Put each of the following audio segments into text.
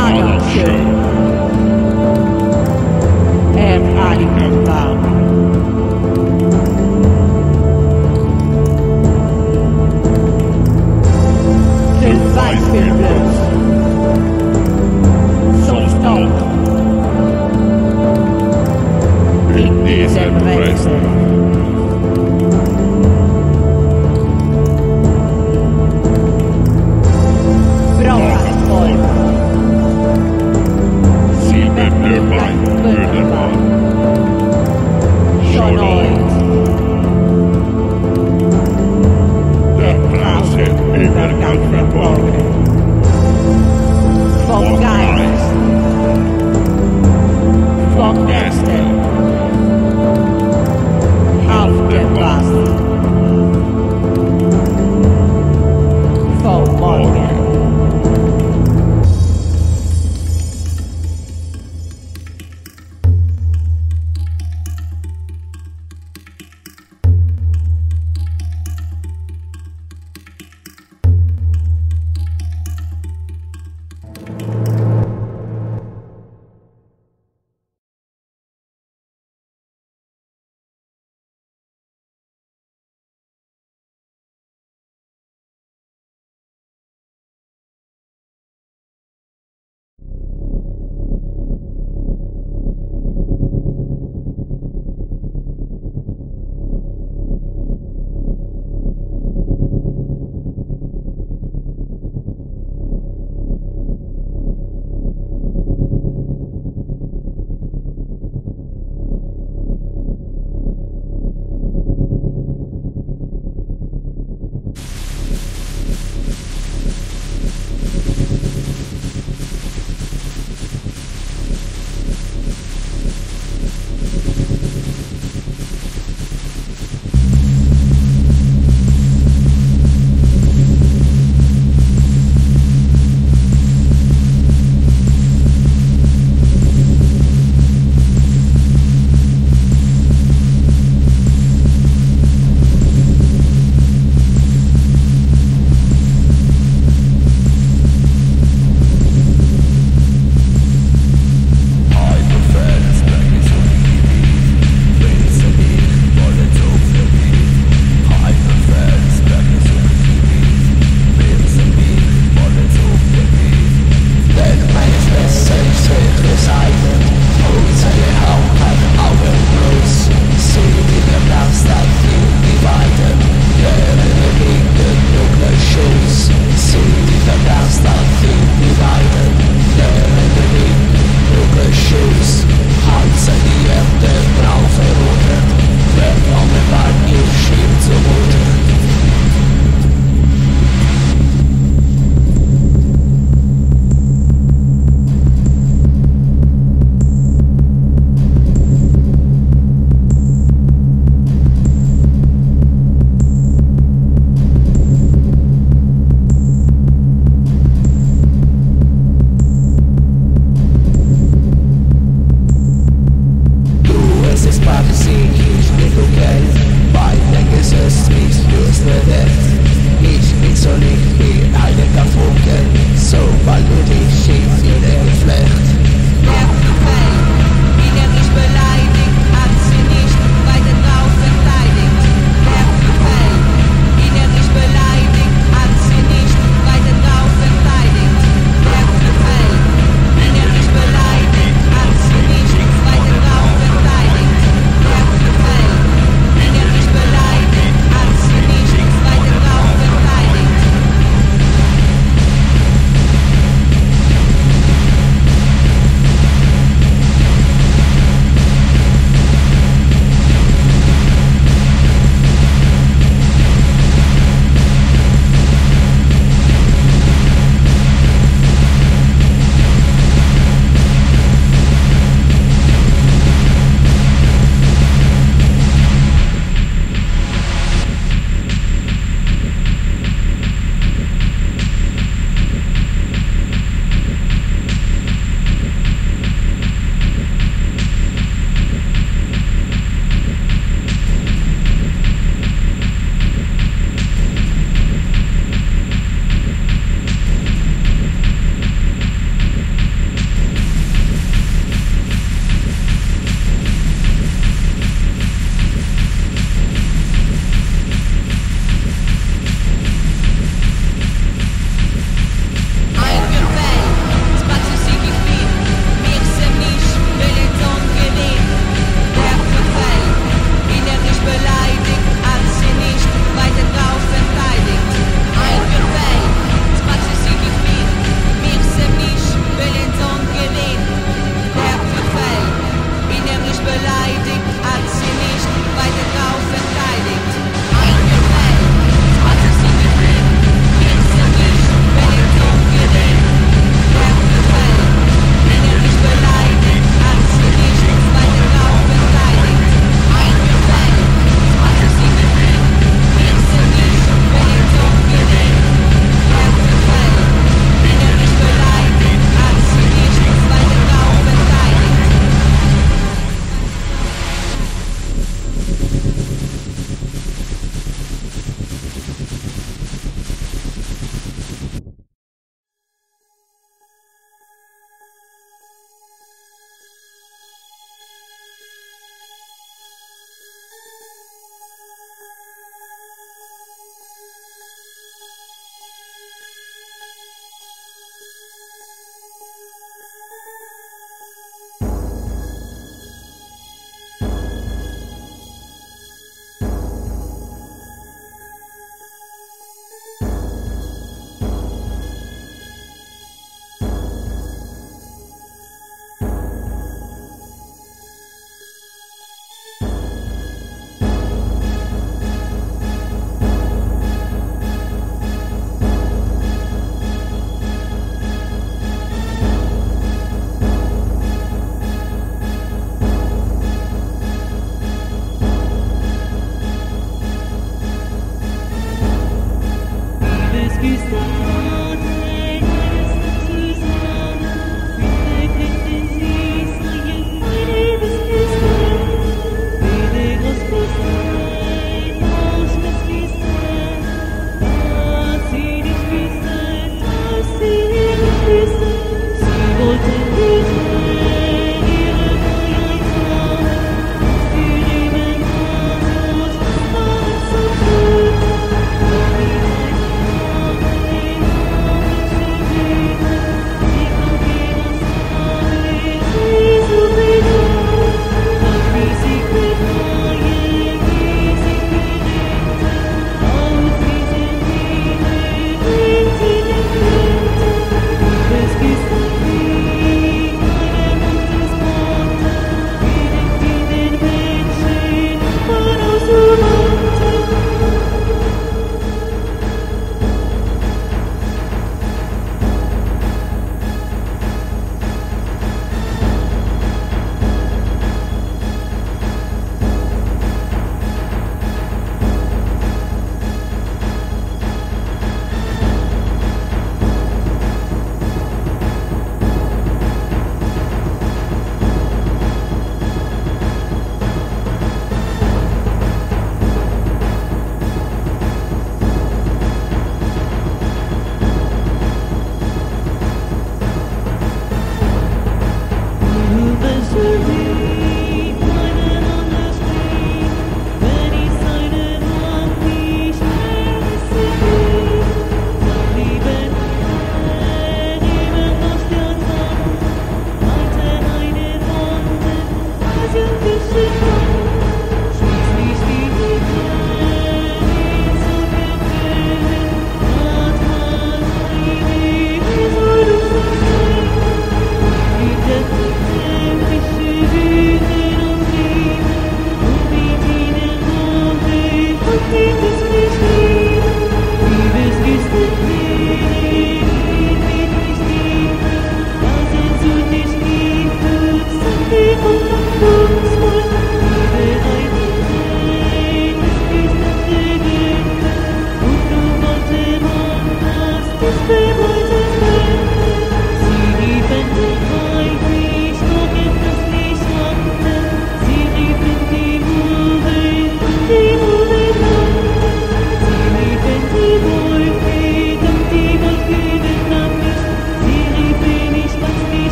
I got shit. Am I? Fog guys. Fog master.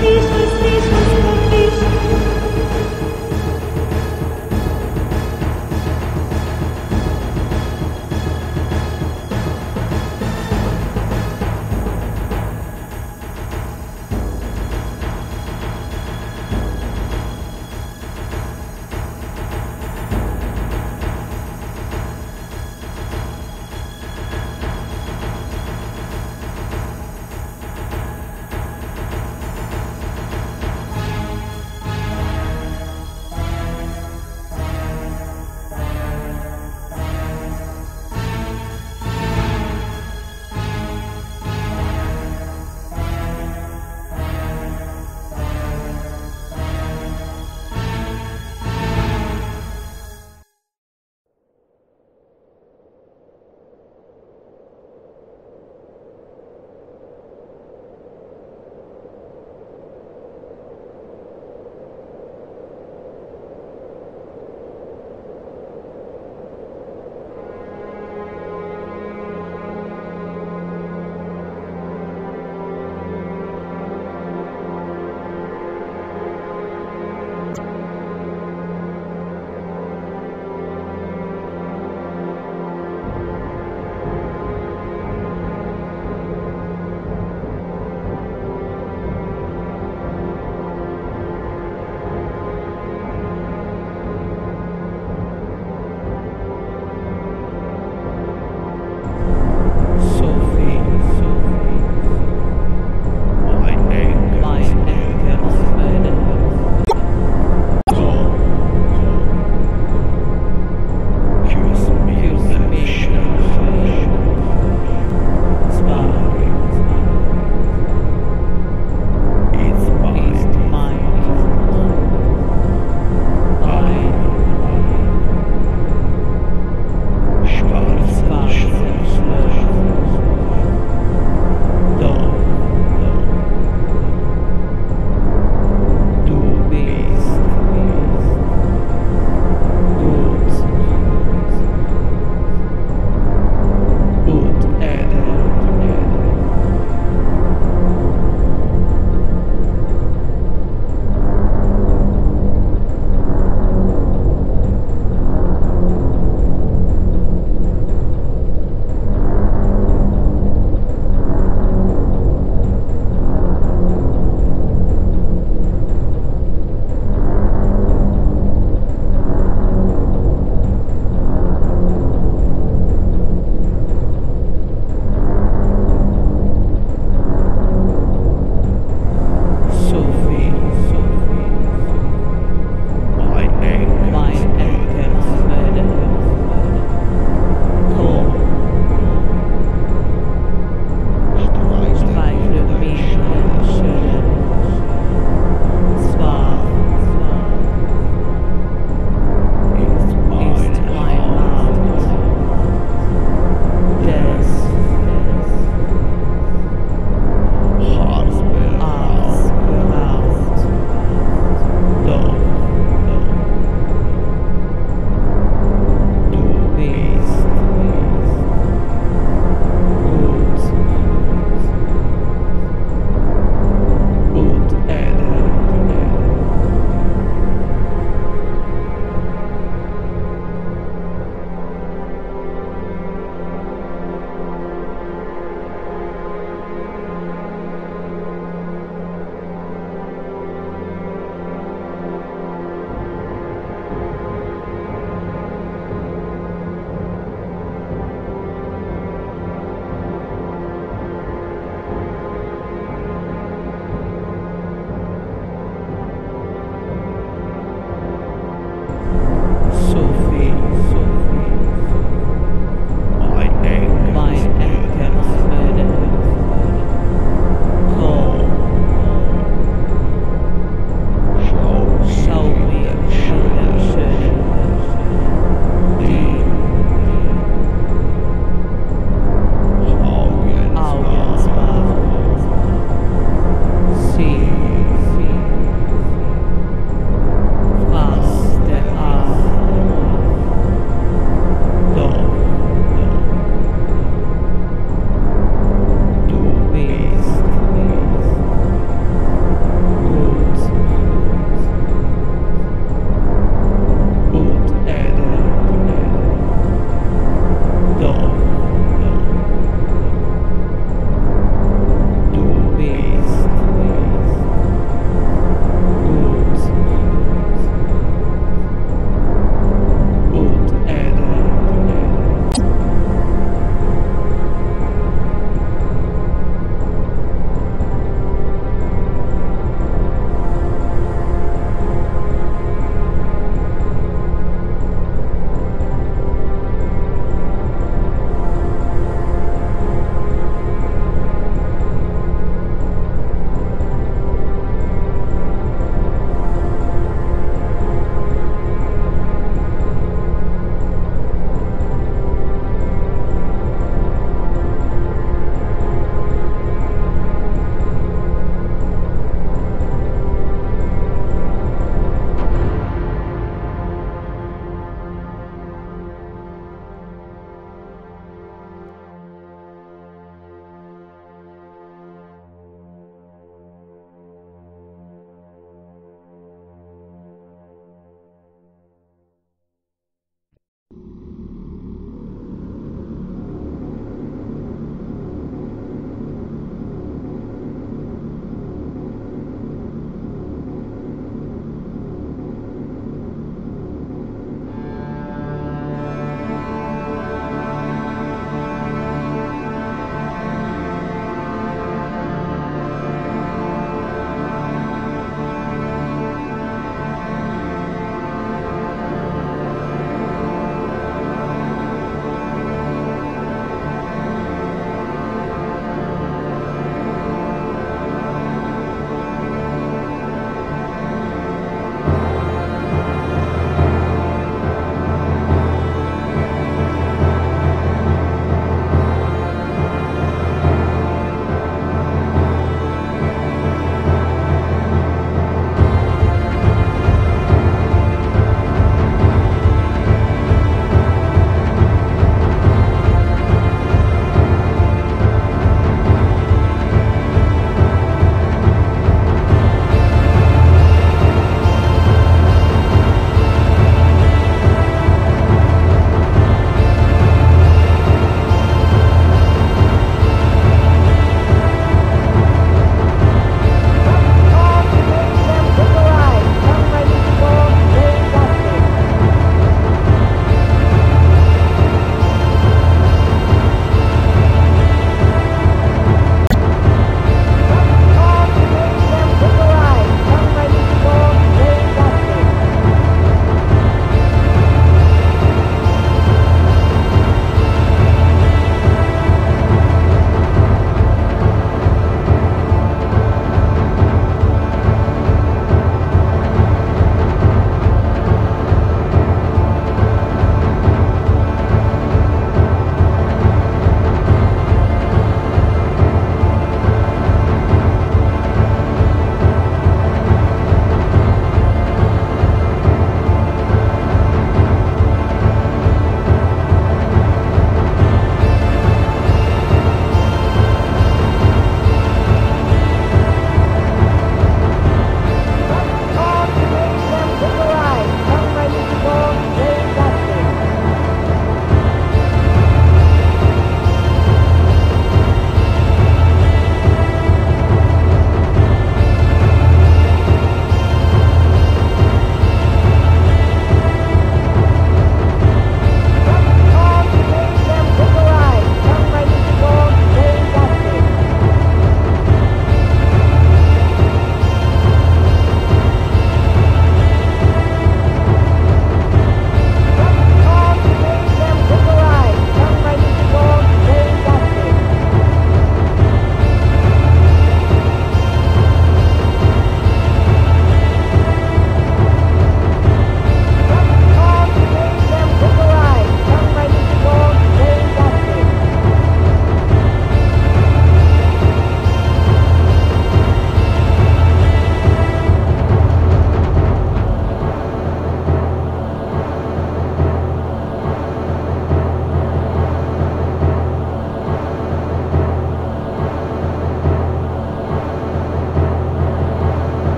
You.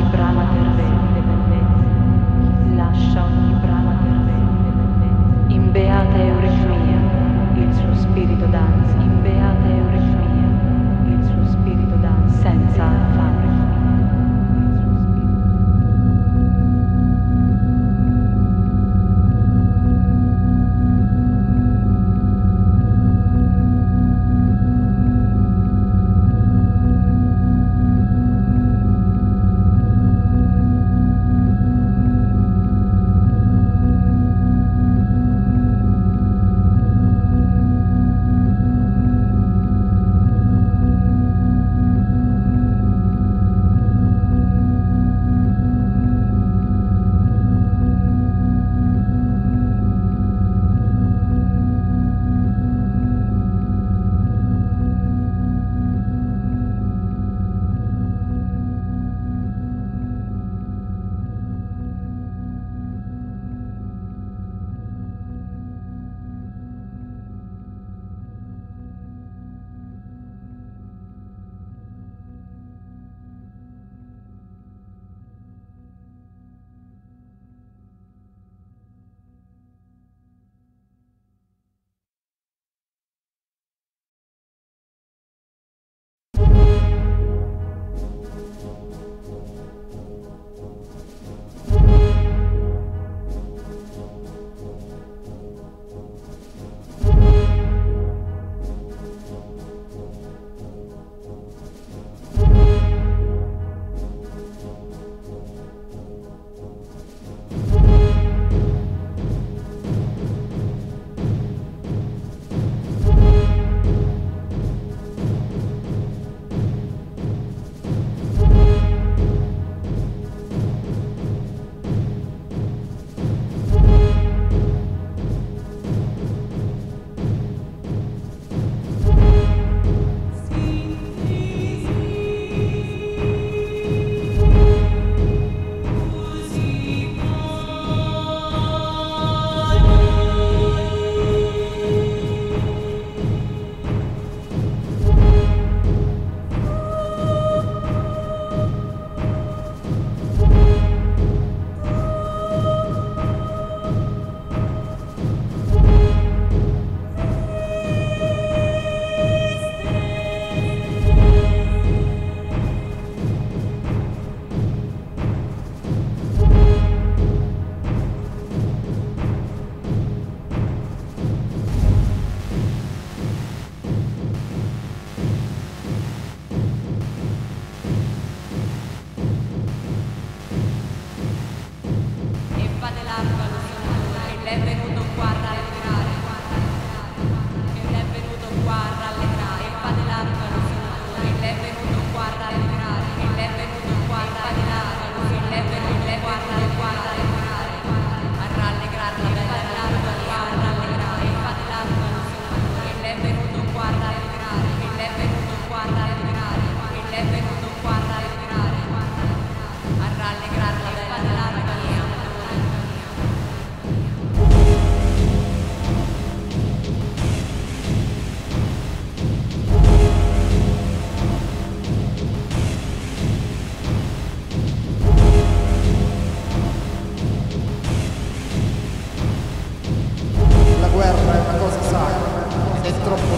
ogni brama lascia ogni brama terrente. In beata euritmia il suo spirito danza, in beata euritmia il suo spirito danza, senza alfa.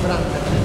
プランの中で